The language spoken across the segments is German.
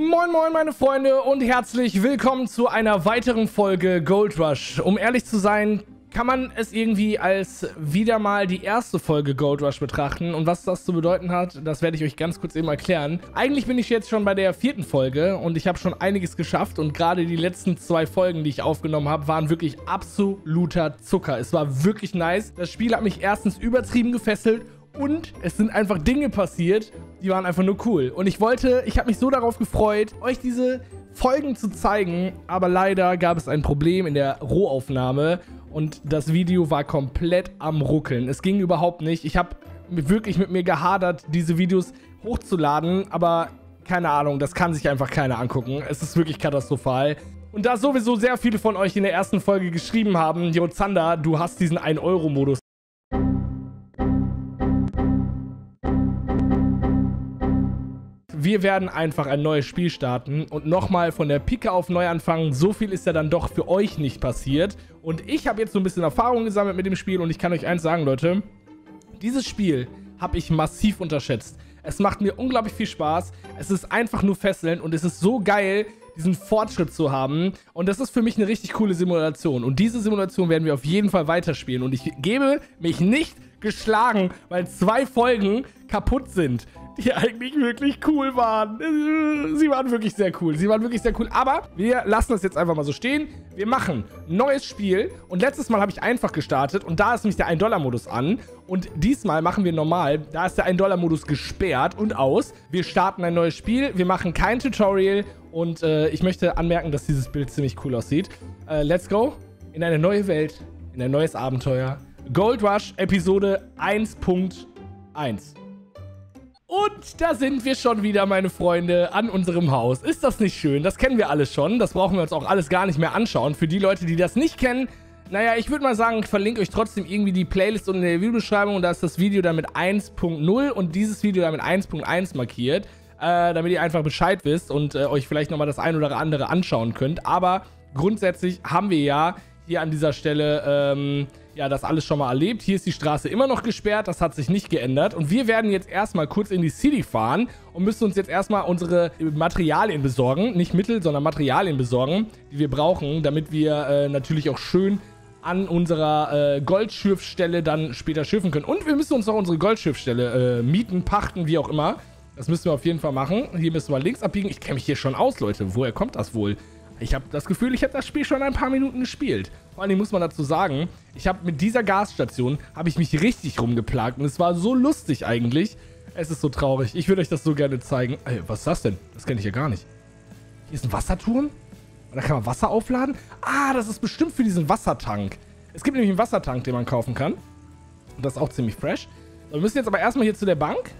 Moin moin meine Freunde und herzlich willkommen zu einer weiteren Folge Gold Rush. Um ehrlich zu sein, kann man es irgendwie als wieder mal die erste Folge Gold Rush betrachten. Und was das zu bedeuten hat, das werde ich euch ganz kurz eben erklären. Eigentlich bin ich jetzt schon bei der vierten Folge und ich habe schon einiges geschafft. Und gerade die letzten zwei Folgen, die ich aufgenommen habe, waren wirklich absoluter Zucker. Es war wirklich nice. Das Spiel hat mich erstens übertrieben gefesselt und es sind einfach Dinge passiert, die waren einfach nur cool. Und ich wollte, ich habe mich so darauf gefreut, euch diese Folgen zu zeigen, aber leider gab es ein Problem in der Rohaufnahme und das Video war komplett am Ruckeln. Es ging überhaupt nicht. Ich habe wirklich mit mir gehadert, diese Videos hochzuladen, aber keine Ahnung, das kann sich einfach keiner angucken. Es ist wirklich katastrophal. Und da sowieso sehr viele von euch in der ersten Folge geschrieben haben, Jo Zander, du hast diesen 1-Euro-Modus wir werden einfach ein neues Spiel starten und nochmal von der Pike auf neu anfangen. So viel ist ja dann doch für euch nicht passiert. Und ich habe jetzt so ein bisschen Erfahrung gesammelt mit dem Spiel und ich kann euch eins sagen, Leute. Dieses Spiel habe ich massiv unterschätzt. Es macht mir unglaublich viel Spaß. Es ist einfach nur fesselnd und es ist so geil, diesen Fortschritt zu haben. Und das ist für mich eine richtig coole Simulation. Und diese Simulation werden wir auf jeden Fall weiterspielen. Und ich gebe mich nicht geschlagen, weil zwei Folgen kaputt sind die eigentlich wirklich cool waren. Sie waren wirklich sehr cool. Sie waren wirklich sehr cool. Aber wir lassen das jetzt einfach mal so stehen. Wir machen neues Spiel. Und letztes Mal habe ich einfach gestartet. Und da ist nämlich der 1-Dollar-Modus an. Und diesmal machen wir normal. Da ist der 1-Dollar-Modus gesperrt und aus. Wir starten ein neues Spiel. Wir machen kein Tutorial. Und äh, ich möchte anmerken, dass dieses Bild ziemlich cool aussieht. Äh, let's go in eine neue Welt, in ein neues Abenteuer. Gold Rush Episode 1.1. Und da sind wir schon wieder, meine Freunde, an unserem Haus. Ist das nicht schön? Das kennen wir alles schon. Das brauchen wir uns auch alles gar nicht mehr anschauen. Für die Leute, die das nicht kennen, naja, ich würde mal sagen, ich verlinke euch trotzdem irgendwie die Playlist unten in der Videobeschreibung. Und da ist das Video dann mit 1.0 und dieses Video dann mit 1.1 markiert. Äh, damit ihr einfach Bescheid wisst und äh, euch vielleicht nochmal das ein oder andere anschauen könnt. Aber grundsätzlich haben wir ja hier an dieser Stelle ähm, ja das alles schon mal erlebt. Hier ist die Straße immer noch gesperrt, das hat sich nicht geändert. Und wir werden jetzt erstmal kurz in die City fahren und müssen uns jetzt erstmal unsere Materialien besorgen. Nicht Mittel, sondern Materialien besorgen, die wir brauchen, damit wir äh, natürlich auch schön an unserer äh, Goldschürfstelle dann später schiffen können. Und wir müssen uns noch unsere Goldschürfstelle äh, mieten, pachten, wie auch immer. Das müssen wir auf jeden Fall machen. Hier müssen wir links abbiegen. Ich kenne mich hier schon aus, Leute. Woher kommt das wohl? Ich habe das Gefühl, ich habe das Spiel schon ein paar Minuten gespielt. Vor allem muss man dazu sagen, ich habe mit dieser Gasstation, habe ich mich richtig rumgeplagt und es war so lustig eigentlich. Es ist so traurig. Ich würde euch das so gerne zeigen. Ey, was ist das denn? Das kenne ich ja gar nicht. Hier ist ein Wasserturm. Da kann man Wasser aufladen. Ah, das ist bestimmt für diesen Wassertank. Es gibt nämlich einen Wassertank, den man kaufen kann. Und das ist auch ziemlich fresh. Wir müssen jetzt aber erstmal hier zu der Bank.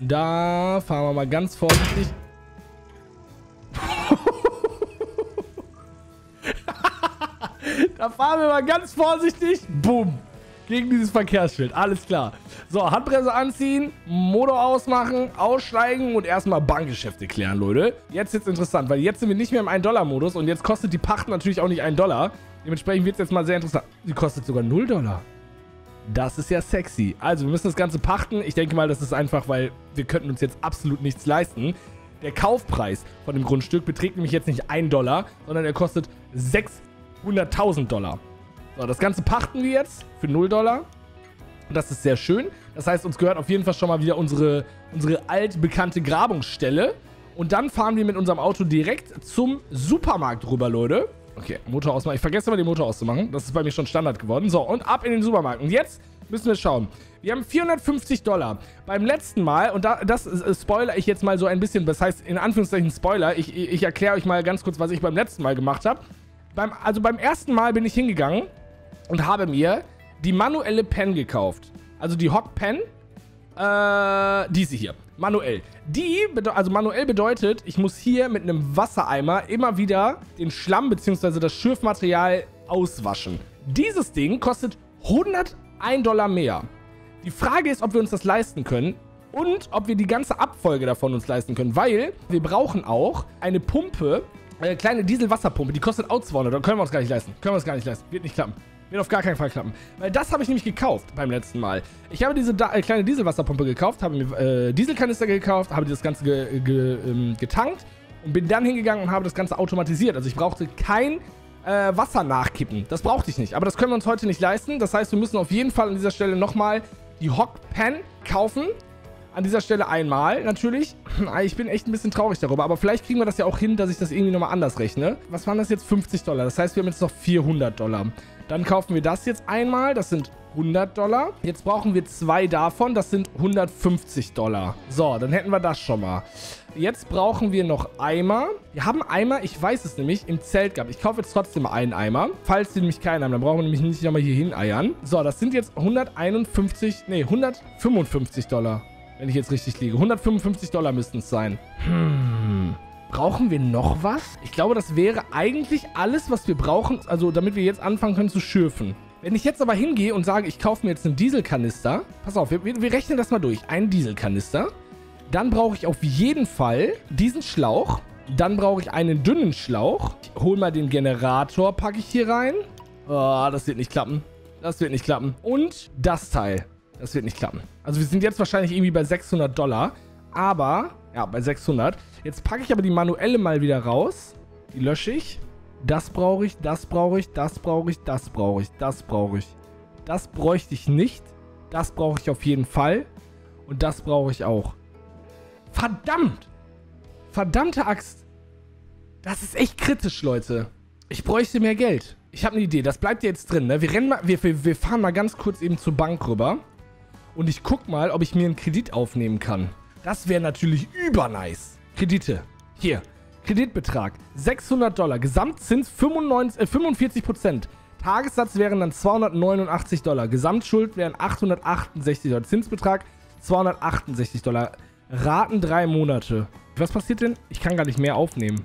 Da fahren wir mal ganz vorsichtig. Da fahren wir mal ganz vorsichtig. Boom. Gegen dieses Verkehrsschild. Alles klar. So, Handbremse anziehen, Motor ausmachen, aussteigen und erstmal Bankgeschäfte klären, Leute. Jetzt ist interessant, weil jetzt sind wir nicht mehr im 1-Dollar-Modus und jetzt kostet die Pacht natürlich auch nicht 1 Dollar. Dementsprechend wird es jetzt mal sehr interessant. Die kostet sogar 0 Dollar. Das ist ja sexy. Also, wir müssen das Ganze pachten. Ich denke mal, das ist einfach, weil wir könnten uns jetzt absolut nichts leisten. Der Kaufpreis von dem Grundstück beträgt nämlich jetzt nicht 1 Dollar, sondern er kostet 6 100.000 Dollar. So, das Ganze pachten wir jetzt für 0 Dollar. Das ist sehr schön. Das heißt, uns gehört auf jeden Fall schon mal wieder unsere, unsere altbekannte Grabungsstelle. Und dann fahren wir mit unserem Auto direkt zum Supermarkt rüber, Leute. Okay, Motor ausmachen. Ich vergesse immer den Motor auszumachen. Das ist bei mir schon Standard geworden. So, und ab in den Supermarkt. Und jetzt müssen wir schauen. Wir haben 450 Dollar. Beim letzten Mal, und da, das äh, spoiler ich jetzt mal so ein bisschen, das heißt in Anführungszeichen Spoiler, ich, ich erkläre euch mal ganz kurz, was ich beim letzten Mal gemacht habe. Beim, also beim ersten Mal bin ich hingegangen und habe mir die manuelle Pen gekauft. Also die Hot Pen. Äh, diese hier. Manuell. Die, also manuell bedeutet, ich muss hier mit einem Wassereimer immer wieder den Schlamm bzw. das Schürfmaterial auswaschen. Dieses Ding kostet 101 Dollar mehr. Die Frage ist, ob wir uns das leisten können und ob wir die ganze Abfolge davon uns leisten können, weil wir brauchen auch eine Pumpe, eine kleine Dieselwasserpumpe, die kostet auch 200. Da können wir uns gar nicht leisten. Können wir uns gar nicht leisten. Wird nicht klappen. Wird auf gar keinen Fall klappen. Weil das habe ich nämlich gekauft beim letzten Mal. Ich habe diese äh, kleine Dieselwasserpumpe gekauft, habe mir äh, Dieselkanister gekauft, habe das Ganze ge ge ähm, getankt und bin dann hingegangen und habe das Ganze automatisiert. Also ich brauchte kein äh, Wasser nachkippen. Das brauchte ich nicht. Aber das können wir uns heute nicht leisten. Das heißt, wir müssen auf jeden Fall an dieser Stelle nochmal die Hog Pen kaufen. An dieser Stelle einmal natürlich. Ich bin echt ein bisschen traurig darüber. Aber vielleicht kriegen wir das ja auch hin, dass ich das irgendwie nochmal anders rechne. Was waren das jetzt? 50 Dollar. Das heißt, wir haben jetzt noch 400 Dollar. Dann kaufen wir das jetzt einmal. Das sind 100 Dollar. Jetzt brauchen wir zwei davon. Das sind 150 Dollar. So, dann hätten wir das schon mal. Jetzt brauchen wir noch Eimer. Wir haben Eimer, ich weiß es nämlich, im Zelt gehabt. Ich kaufe jetzt trotzdem einen Eimer. Falls sie nämlich keinen haben, dann brauchen wir nämlich nicht nochmal hier hin eiern. So, das sind jetzt 151, nee, 155 Dollar. Wenn ich jetzt richtig liege. 155 Dollar müssten es sein. Hm. Brauchen wir noch was? Ich glaube, das wäre eigentlich alles, was wir brauchen, also damit wir jetzt anfangen können zu schürfen. Wenn ich jetzt aber hingehe und sage, ich kaufe mir jetzt einen Dieselkanister, pass auf, wir, wir rechnen das mal durch. Einen Dieselkanister. Dann brauche ich auf jeden Fall diesen Schlauch. Dann brauche ich einen dünnen Schlauch. Ich hole mal den Generator, packe ich hier rein. Oh, das wird nicht klappen. Das wird nicht klappen. Und das Teil. Das wird nicht klappen. Also wir sind jetzt wahrscheinlich irgendwie bei 600 Dollar. Aber, ja, bei 600. Jetzt packe ich aber die manuelle mal wieder raus. Die lösche ich. Das brauche ich, das brauche ich, das brauche ich, das brauche ich, das brauche ich. Das bräuchte ich nicht. Das brauche ich auf jeden Fall. Und das brauche ich auch. Verdammt! Verdammte Axt. Das ist echt kritisch, Leute. Ich bräuchte mehr Geld. Ich habe eine Idee. Das bleibt jetzt drin, ne? Wir, rennen mal, wir, wir fahren mal ganz kurz eben zur Bank rüber. Und ich guck mal, ob ich mir einen Kredit aufnehmen kann. Das wäre natürlich übernice. Kredite. Hier. Kreditbetrag 600 Dollar. Gesamtzins 95, äh, 45 Prozent. Tagessatz wären dann 289 Dollar. Gesamtschuld wären 868 Dollar. Zinsbetrag 268 Dollar. Raten drei Monate. Was passiert denn? Ich kann gar nicht mehr aufnehmen.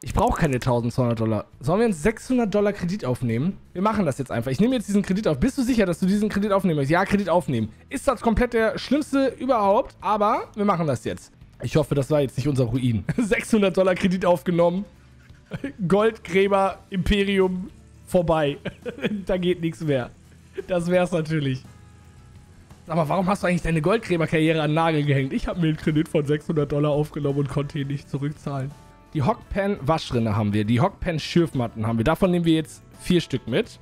Ich brauche keine 1200 Dollar. Sollen wir uns 600 Dollar Kredit aufnehmen? Wir machen das jetzt einfach. Ich nehme jetzt diesen Kredit auf. Bist du sicher, dass du diesen Kredit aufnehmen möchtest? Ja, Kredit aufnehmen. Ist das komplett der schlimmste überhaupt, aber wir machen das jetzt. Ich hoffe, das war jetzt nicht unser Ruin. 600 Dollar Kredit aufgenommen. Goldgräber Imperium vorbei. da geht nichts mehr. Das wär's natürlich. Sag mal, warum hast du eigentlich deine Goldgräberkarriere an den Nagel gehängt? Ich habe mir einen Kredit von 600 Dollar aufgenommen und konnte ihn nicht zurückzahlen. Die Hockpan Waschrinne haben wir. Die Hockpan Schürfmatten haben wir. Davon nehmen wir jetzt vier Stück mit.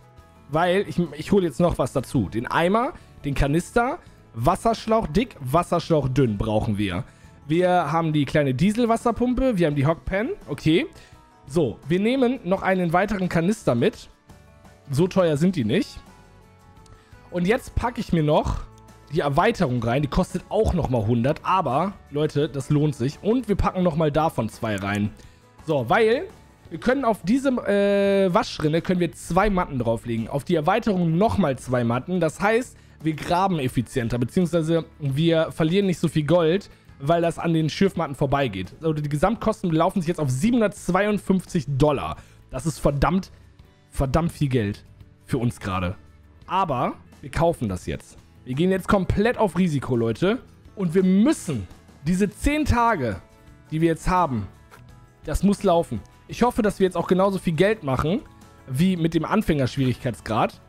Weil ich, ich hole jetzt noch was dazu. Den Eimer, den Kanister, Wasserschlauch dick, Wasserschlauch dünn brauchen wir. Wir haben die kleine Dieselwasserpumpe. Wir haben die Hockpan. Okay. So, wir nehmen noch einen weiteren Kanister mit. So teuer sind die nicht. Und jetzt packe ich mir noch die Erweiterung rein. Die kostet auch nochmal 100. Aber, Leute, das lohnt sich. Und wir packen nochmal davon zwei rein. So, weil wir können auf diese äh, Waschrinne können wir zwei Matten drauflegen. Auf die Erweiterung nochmal zwei Matten. Das heißt, wir graben effizienter. Beziehungsweise wir verlieren nicht so viel Gold weil das an den Schürfmatten vorbeigeht. Also die Gesamtkosten belaufen sich jetzt auf 752 Dollar. Das ist verdammt, verdammt viel Geld für uns gerade. Aber wir kaufen das jetzt. Wir gehen jetzt komplett auf Risiko, Leute. Und wir müssen diese 10 Tage, die wir jetzt haben, das muss laufen. Ich hoffe, dass wir jetzt auch genauso viel Geld machen, wie mit dem Anfängerschwierigkeitsgrad.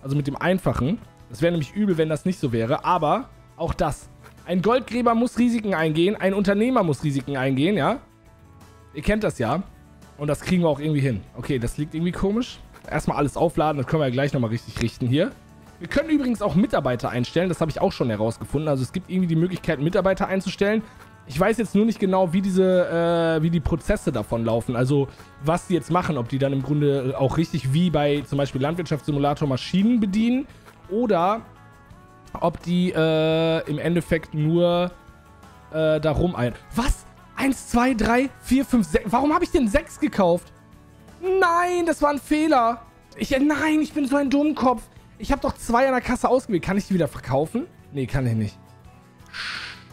Also mit dem einfachen. Das wäre nämlich übel, wenn das nicht so wäre. Aber auch das ein Goldgräber muss Risiken eingehen, ein Unternehmer muss Risiken eingehen, ja? Ihr kennt das ja. Und das kriegen wir auch irgendwie hin. Okay, das liegt irgendwie komisch. Erstmal alles aufladen, das können wir ja gleich nochmal richtig richten hier. Wir können übrigens auch Mitarbeiter einstellen, das habe ich auch schon herausgefunden. Also es gibt irgendwie die Möglichkeit, Mitarbeiter einzustellen. Ich weiß jetzt nur nicht genau, wie diese, äh, wie die Prozesse davon laufen. Also was die jetzt machen, ob die dann im Grunde auch richtig wie bei zum Beispiel Landwirtschaftssimulator Maschinen bedienen oder ob die äh, im Endeffekt nur äh, darum ein. Was? Eins, zwei, drei, vier, fünf, sechs. Warum habe ich denn sechs gekauft? Nein, das war ein Fehler. Ich, äh, nein, ich bin so ein Dummkopf. Ich habe doch zwei an der Kasse ausgewählt. Kann ich die wieder verkaufen? Nee, kann ich nicht.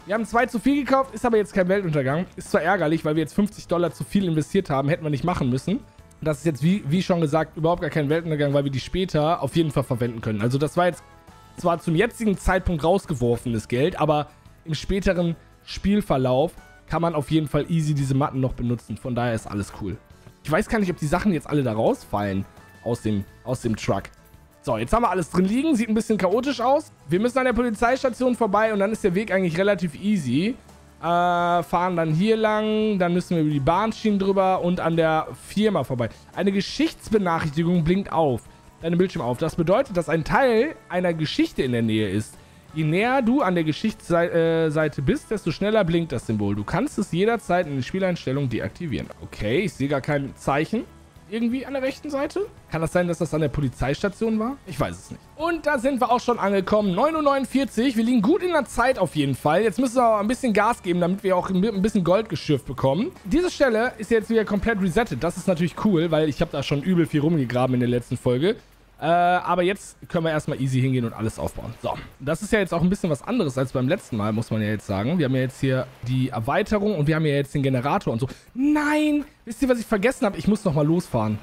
Wir haben zwei zu viel gekauft, ist aber jetzt kein Weltuntergang. Ist zwar ärgerlich, weil wir jetzt 50 Dollar zu viel investiert haben, hätten wir nicht machen müssen. Das ist jetzt, wie, wie schon gesagt, überhaupt gar kein Weltuntergang, weil wir die später auf jeden Fall verwenden können. Also das war jetzt zwar zum jetzigen Zeitpunkt rausgeworfenes Geld, aber im späteren Spielverlauf kann man auf jeden Fall easy diese Matten noch benutzen. Von daher ist alles cool. Ich weiß gar nicht, ob die Sachen jetzt alle da rausfallen aus dem, aus dem Truck. So, jetzt haben wir alles drin liegen. Sieht ein bisschen chaotisch aus. Wir müssen an der Polizeistation vorbei und dann ist der Weg eigentlich relativ easy. Äh, fahren dann hier lang, dann müssen wir über die Bahnschienen drüber und an der Firma vorbei. Eine Geschichtsbenachrichtigung blinkt auf, deinem Bildschirm auf. Das bedeutet, dass ein Teil einer Geschichte in der Nähe ist. Je näher du an der Geschichtsseite bist, desto schneller blinkt das Symbol. Du kannst es jederzeit in den Spieleinstellungen deaktivieren. Okay, ich sehe gar kein Zeichen irgendwie an der rechten Seite? Kann das sein, dass das an der Polizeistation war? Ich weiß es nicht. Und da sind wir auch schon angekommen. 9.49 Uhr. Wir liegen gut in der Zeit auf jeden Fall. Jetzt müssen wir aber ein bisschen Gas geben, damit wir auch ein bisschen Goldgeschürft bekommen. Diese Stelle ist jetzt wieder komplett resettet. Das ist natürlich cool, weil ich habe da schon übel viel rumgegraben in der letzten Folge. Äh, aber jetzt können wir erstmal easy hingehen und alles aufbauen. So, das ist ja jetzt auch ein bisschen was anderes als beim letzten Mal, muss man ja jetzt sagen. Wir haben ja jetzt hier die Erweiterung und wir haben ja jetzt den Generator und so. Nein! Wisst ihr, was ich vergessen habe? Ich muss nochmal losfahren.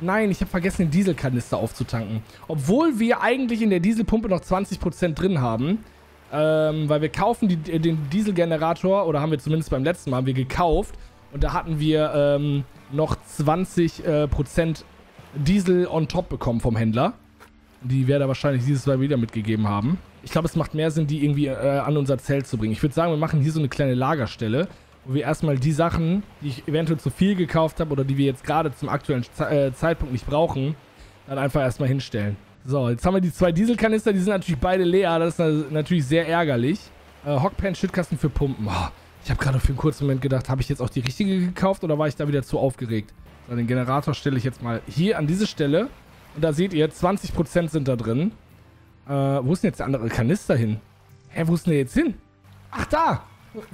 Nein, ich habe vergessen, den Dieselkanister aufzutanken. Obwohl wir eigentlich in der Dieselpumpe noch 20% drin haben. Ähm, weil wir kaufen die, den Dieselgenerator, oder haben wir zumindest beim letzten Mal, haben wir gekauft. Und da hatten wir ähm, noch 20% äh, Diesel on top bekommen vom Händler. Die werde er wahrscheinlich dieses Mal wieder mitgegeben haben. Ich glaube, es macht mehr Sinn, die irgendwie äh, an unser Zelt zu bringen. Ich würde sagen, wir machen hier so eine kleine Lagerstelle, wo wir erstmal die Sachen, die ich eventuell zu viel gekauft habe oder die wir jetzt gerade zum aktuellen Ze äh, Zeitpunkt nicht brauchen, dann einfach erstmal hinstellen. So, jetzt haben wir die zwei Dieselkanister, die sind natürlich beide leer. Das ist natürlich sehr ärgerlich. Äh, Hockpan, Schüttkasten für Pumpen. Oh, ich habe gerade für einen kurzen Moment gedacht, habe ich jetzt auch die richtige gekauft oder war ich da wieder zu aufgeregt? Den Generator stelle ich jetzt mal hier an diese Stelle. Und da seht ihr, 20% sind da drin. Äh, wo ist denn jetzt der andere Kanister hin? Hä, wo ist denn der jetzt hin? Ach, da!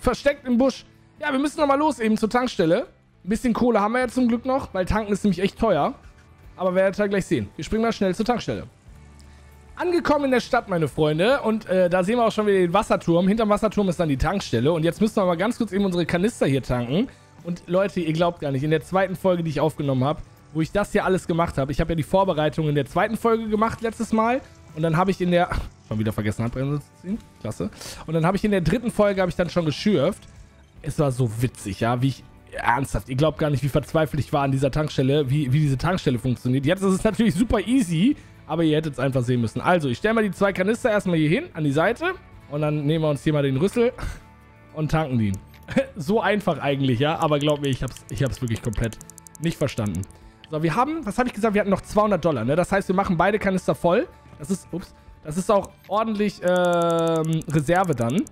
Versteckt im Busch. Ja, wir müssen nochmal los eben zur Tankstelle. Ein bisschen Kohle haben wir ja zum Glück noch, weil tanken ist nämlich echt teuer. Aber werdet ihr gleich sehen. Wir springen mal schnell zur Tankstelle. Angekommen in der Stadt, meine Freunde. Und äh, da sehen wir auch schon wieder den Wasserturm. Hinterm Wasserturm ist dann die Tankstelle. Und jetzt müssen wir mal ganz kurz eben unsere Kanister hier tanken. Und Leute, ihr glaubt gar nicht, in der zweiten Folge, die ich aufgenommen habe, wo ich das hier alles gemacht habe, ich habe ja die Vorbereitung in der zweiten Folge gemacht letztes Mal. Und dann habe ich in der... Schon wieder vergessen, Handbremse zu ziehen. Klasse. Und dann habe ich in der dritten Folge, habe ich dann schon geschürft. Es war so witzig, ja, wie ich... Ernsthaft, ihr glaubt gar nicht, wie verzweifelt ich war an dieser Tankstelle, wie, wie diese Tankstelle funktioniert. Jetzt ist es natürlich super easy, aber ihr hättet es einfach sehen müssen. Also, ich stelle mal die zwei Kanister erstmal hier hin, an die Seite. Und dann nehmen wir uns hier mal den Rüssel und tanken den. so einfach eigentlich, ja. Aber glaub mir, ich hab's, ich hab's wirklich komplett nicht verstanden. So, wir haben, was habe ich gesagt? Wir hatten noch 200 Dollar, ne? Das heißt, wir machen beide Kanister voll. Das ist, ups, das ist auch ordentlich ähm, Reserve dann.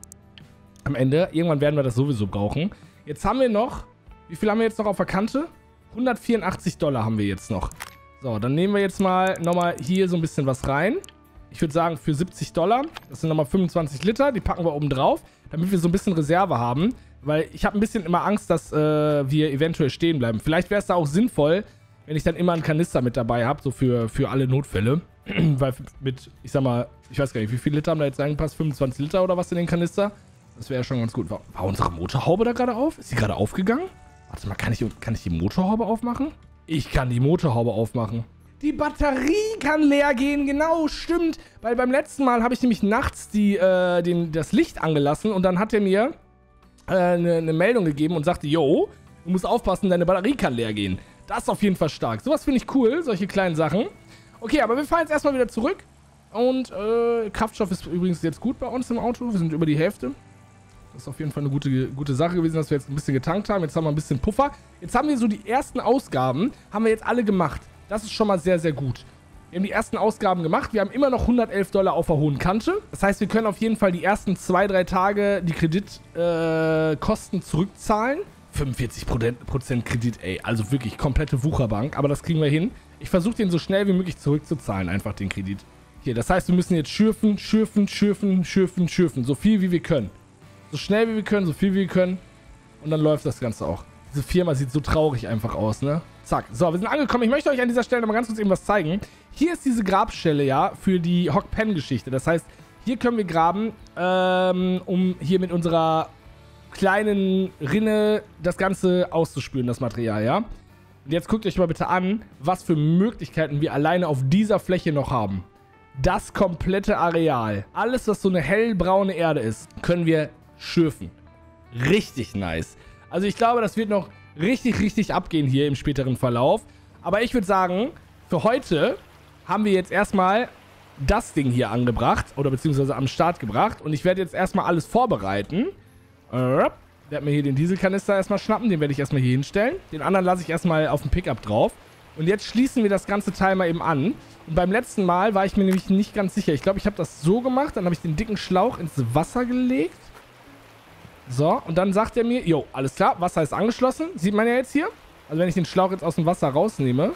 Am Ende. Irgendwann werden wir das sowieso brauchen. Jetzt haben wir noch, wie viel haben wir jetzt noch auf der Kante? 184 Dollar haben wir jetzt noch. So, dann nehmen wir jetzt mal nochmal hier so ein bisschen was rein. Ich würde sagen, für 70 Dollar. Das sind nochmal 25 Liter. Die packen wir oben drauf, damit wir so ein bisschen Reserve haben. Weil ich habe ein bisschen immer Angst, dass äh, wir eventuell stehen bleiben. Vielleicht wäre es da auch sinnvoll, wenn ich dann immer einen Kanister mit dabei habe, so für, für alle Notfälle. Weil mit, ich sag mal, ich weiß gar nicht, wie viele Liter haben da jetzt reingepasst? 25 Liter oder was in den Kanister? Das wäre schon ganz gut. War, war, unsere Motorhaube da gerade auf? Ist sie gerade aufgegangen? Warte mal, kann ich, kann ich die Motorhaube aufmachen? Ich kann die Motorhaube aufmachen. Die Batterie kann leer gehen, genau, stimmt. Weil beim letzten Mal habe ich nämlich nachts die, äh, den, das Licht angelassen und dann hat er mir eine, äh, eine Meldung gegeben und sagte, yo, du musst aufpassen, deine Batterie kann leer gehen. Das ist auf jeden Fall stark. Sowas finde ich cool, solche kleinen Sachen. Okay, aber wir fahren jetzt erstmal wieder zurück. Und äh, Kraftstoff ist übrigens jetzt gut bei uns im Auto. Wir sind über die Hälfte. Das ist auf jeden Fall eine gute, gute Sache gewesen, dass wir jetzt ein bisschen getankt haben. Jetzt haben wir ein bisschen Puffer. Jetzt haben wir so die ersten Ausgaben, haben wir jetzt alle gemacht. Das ist schon mal sehr, sehr gut. Wir haben die ersten Ausgaben gemacht. Wir haben immer noch 111 Dollar auf der hohen Kante. Das heißt, wir können auf jeden Fall die ersten zwei, drei Tage die Kreditkosten äh, zurückzahlen. 45% Kredit, ey. Also wirklich komplette Wucherbank. Aber das kriegen wir hin. Ich versuche den so schnell wie möglich zurückzuzahlen, einfach den Kredit. Hier, das heißt, wir müssen jetzt schürfen, schürfen, schürfen, schürfen, schürfen. So viel wie wir können. So schnell wie wir können, so viel wie wir können. Und dann läuft das Ganze auch. Diese Firma sieht so traurig einfach aus, ne? Zack. So, wir sind angekommen. Ich möchte euch an dieser Stelle nochmal ganz kurz eben was zeigen. Hier ist diese Grabstelle, ja, für die Hock-Pen-Geschichte. Das heißt, hier können wir graben, ähm, um hier mit unserer kleinen Rinne das Ganze auszuspülen, das Material, ja? Und jetzt guckt euch mal bitte an, was für Möglichkeiten wir alleine auf dieser Fläche noch haben. Das komplette Areal, alles, was so eine hellbraune Erde ist, können wir schürfen. Richtig nice. Also ich glaube, das wird noch richtig, richtig abgehen hier im späteren Verlauf. Aber ich würde sagen, für heute haben wir jetzt erstmal das Ding hier angebracht oder beziehungsweise am Start gebracht. Und ich werde jetzt erstmal alles vorbereiten. werde mir hier den Dieselkanister erstmal schnappen. Den werde ich erstmal hier hinstellen. Den anderen lasse ich erstmal auf dem Pickup drauf. Und jetzt schließen wir das ganze Teil mal eben an. Und beim letzten Mal war ich mir nämlich nicht ganz sicher. Ich glaube, ich habe das so gemacht. Dann habe ich den dicken Schlauch ins Wasser gelegt. So, und dann sagt er mir, jo, alles klar, Wasser ist angeschlossen. Sieht man ja jetzt hier. Also wenn ich den Schlauch jetzt aus dem Wasser rausnehme,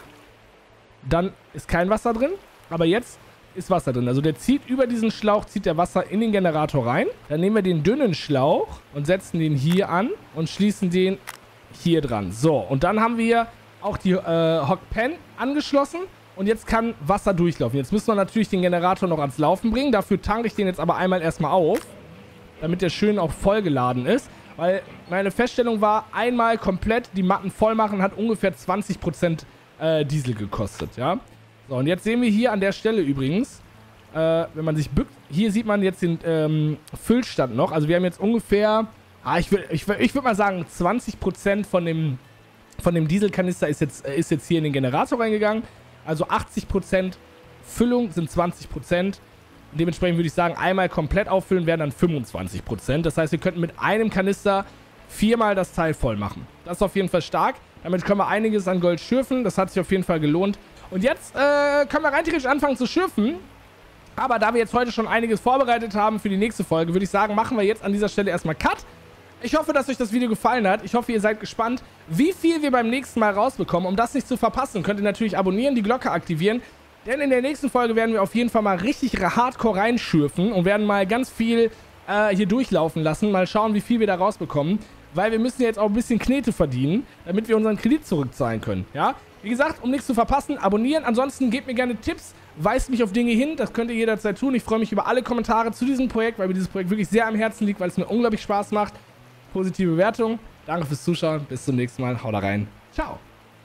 dann ist kein Wasser drin. Aber jetzt ist Wasser drin. Also der zieht über diesen Schlauch, zieht der Wasser in den Generator rein. Dann nehmen wir den dünnen Schlauch und setzen den hier an und schließen den hier dran. So, und dann haben wir auch die äh, Hockpen angeschlossen. Und jetzt kann Wasser durchlaufen. Jetzt müssen wir natürlich den Generator noch ans Laufen bringen. Dafür tanke ich den jetzt aber einmal erstmal auf. Damit der schön auch vollgeladen ist. Weil meine Feststellung war, einmal komplett die Matten voll machen hat ungefähr 20% äh, Diesel gekostet, ja. So, und jetzt sehen wir hier an der Stelle übrigens, äh, wenn man sich bückt, hier sieht man jetzt den ähm, Füllstand noch. Also wir haben jetzt ungefähr, ah, ich würde ich, ich würd mal sagen, 20% von dem, von dem Dieselkanister ist jetzt, äh, ist jetzt hier in den Generator reingegangen. Also 80% Füllung sind 20%. Dementsprechend würde ich sagen, einmal komplett auffüllen wären dann 25%. Das heißt, wir könnten mit einem Kanister viermal das Teil voll machen. Das ist auf jeden Fall stark. Damit können wir einiges an Gold schürfen. Das hat sich auf jeden Fall gelohnt. Und jetzt äh, können wir rein theoretisch anfangen zu schürfen. Aber da wir jetzt heute schon einiges vorbereitet haben für die nächste Folge, würde ich sagen, machen wir jetzt an dieser Stelle erstmal Cut. Ich hoffe, dass euch das Video gefallen hat. Ich hoffe, ihr seid gespannt, wie viel wir beim nächsten Mal rausbekommen. Um das nicht zu verpassen, könnt ihr natürlich abonnieren, die Glocke aktivieren. Denn in der nächsten Folge werden wir auf jeden Fall mal richtig hardcore reinschürfen und werden mal ganz viel äh, hier durchlaufen lassen. Mal schauen, wie viel wir da rausbekommen. Weil wir müssen jetzt auch ein bisschen Knete verdienen, damit wir unseren Kredit zurückzahlen können. Ja, wie gesagt, um nichts zu verpassen, abonnieren. Ansonsten gebt mir gerne Tipps, weist mich auf Dinge hin. Das könnt ihr jederzeit tun. Ich freue mich über alle Kommentare zu diesem Projekt, weil mir dieses Projekt wirklich sehr am Herzen liegt, weil es mir unglaublich Spaß macht. Positive Bewertung. Danke fürs Zuschauen. Bis zum nächsten Mal. Haut rein. Ciao.